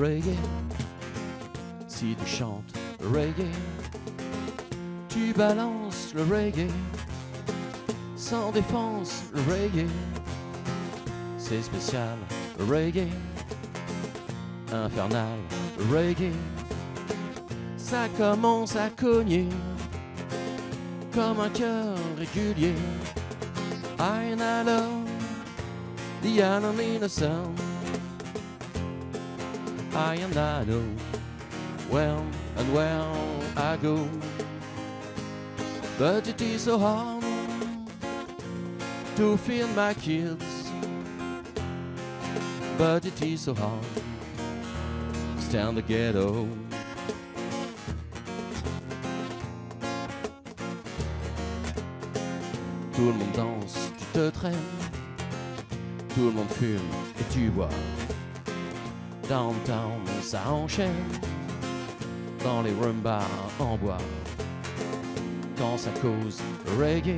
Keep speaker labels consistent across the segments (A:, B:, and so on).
A: reggae. Si tu chantes reggae, tu balances le reggae. Sans défense, reggae. C'est spécial, reggae. Infernal, reggae. Ça commence à cogner comme un cœur régulier. I know the enemy the sound. I and I know well and well I go. But it is so hard to feel my kids. But it is so hard to stand the ghetto. Tout le monde danse, tu te traînes. Tout le monde fume et tu bois. Downtown, ça enchaîne. Dans les rumbas en bois. Quand ça cause reggae,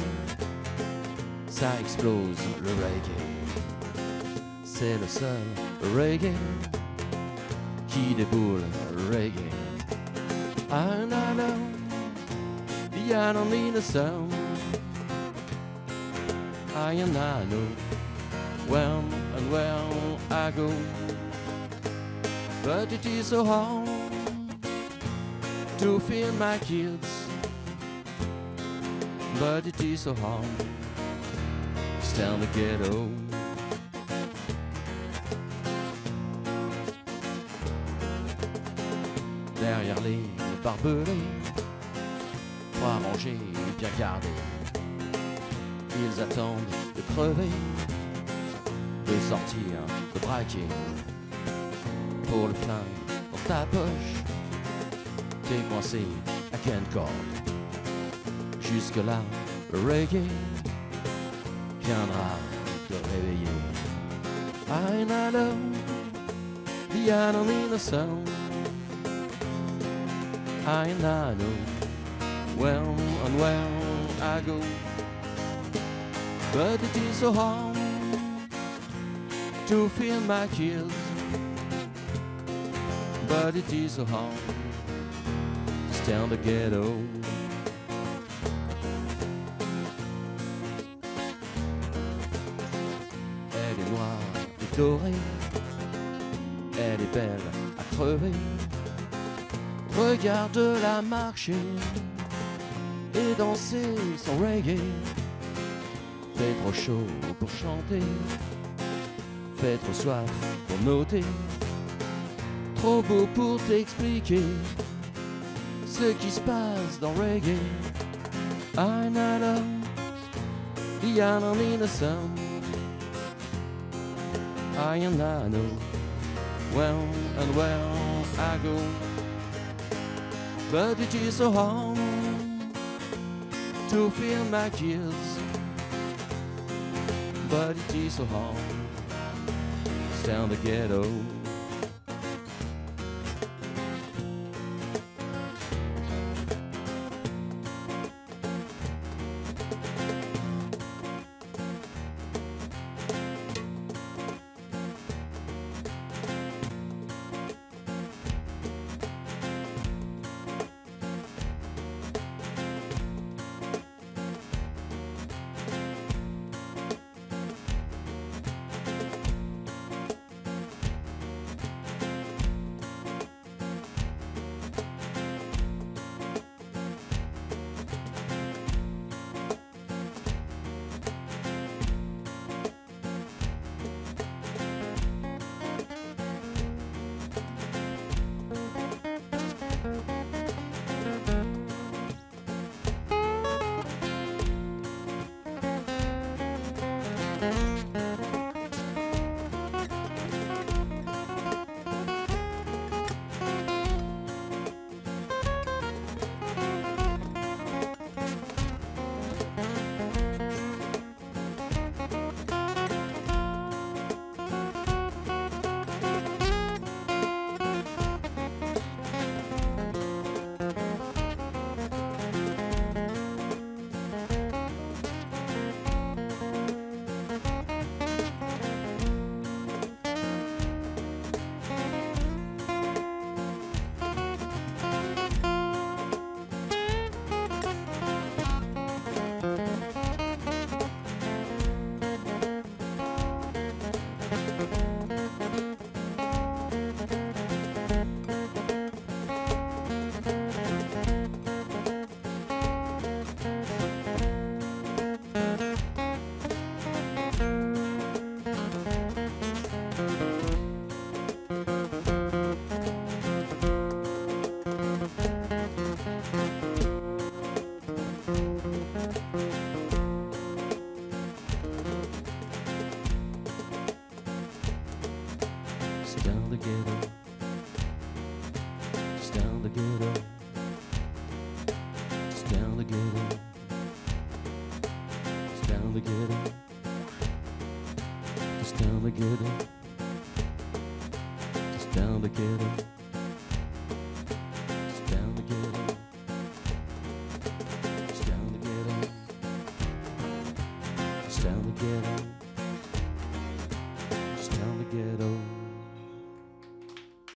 A: ça explose le reggae. C'est le seul reggae qui déboule le reggae. I know the enemy the sound. I and I know well and well I go. But it is so hard to feed my kids. But it is so hard to stand the ghetto. Derrière les barbelés, trois rangés bien gardés. Ils attendent de crever, de sortir, de braquer. Pour le flingue dans ta poche, t'es coincé à corde. Jusque-là, le reggae viendra te réveiller. I know the the sound. I know well and well I go. But it is so hard to feel my kills. It is ghetto. Elle est noire et dorée, elle est belle à crever. Regarde-la marcher et danser son reggae. Fait trop chaud pour chanter, fait trop soif pour noter, trop beau pour t'expliquer ce qui se passe dans reggae. I know the the sound. I and I know well and well I go, but it is so hard to feel my kills. But it is so hard thank you the ghetto. Just down the ghetto. Just down the ghetto. Just down the ghetto. Just down the ghetto. Just down the ghetto. Just down the ghetto. Just down the ghetto. Just down the ghetto.